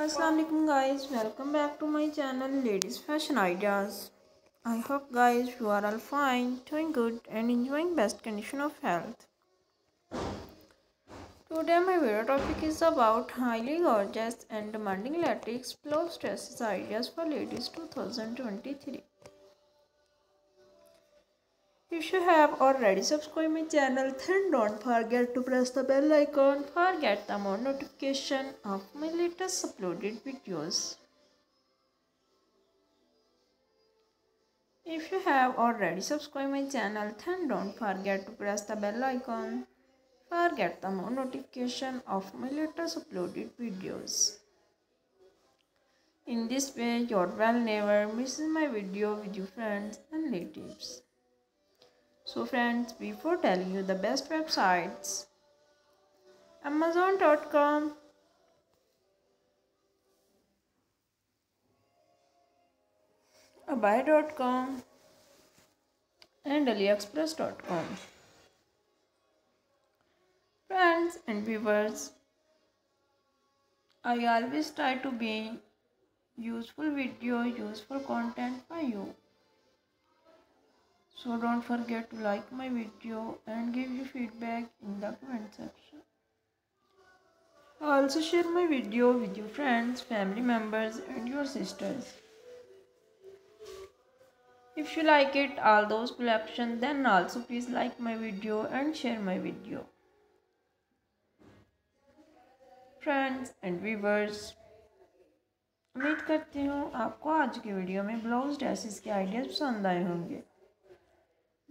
Assalamualaikum guys. Welcome back to my channel ladies fashion ideas. I hope guys you are all fine doing good and enjoying best condition of health. Today my video topic is about highly gorgeous and demanding latex blouse dresses ideas for ladies 2023 if you have already subscribed my channel then don't forget to press the bell icon for get the more notification of my latest uploaded videos. If you have already subscribed my channel then don't forget to press the bell icon for get the more notification of my latest uploaded videos. In this way your well never misses my video with your friends and relatives. So friends, before telling you the best websites, Amazon.com, eBay.com and AliExpress.com. Friends and viewers, I always try to be useful video, useful content for you so don't forget to like my video and give your feedback in the comment section also share my video with your friends family members and your sisters if you like it all those collection then also please like my video and share my video friends and viewers उम्मीद करती हूँ आपको आज की video में blouse dresses के ideas पसंद आए होंगे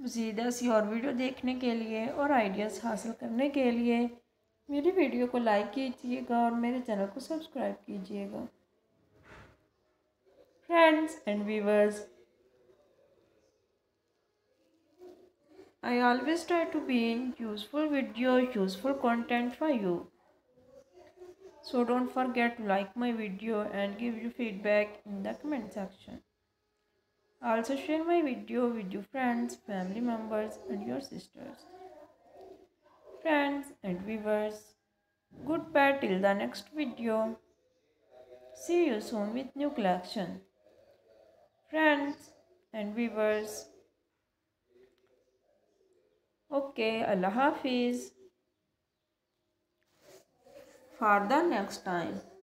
मजीदा सी और वीडियो देखने के लिए और आइडियाज़ हासिल करने के लिए मेरी वीडियो को लाइक कीजिएगा और मेरे चैनल को सब्सक्राइब कीजिएगा। Friends and viewers I always try to be in useful video useful content for you so don't forget to like my video and give you feedback in the comment section Also share my video with your friends, family members and your sisters. Friends and viewers, goodbye till the next video. See you soon with new collection. Friends and viewers, okay, Allah Hafiz. For the next time.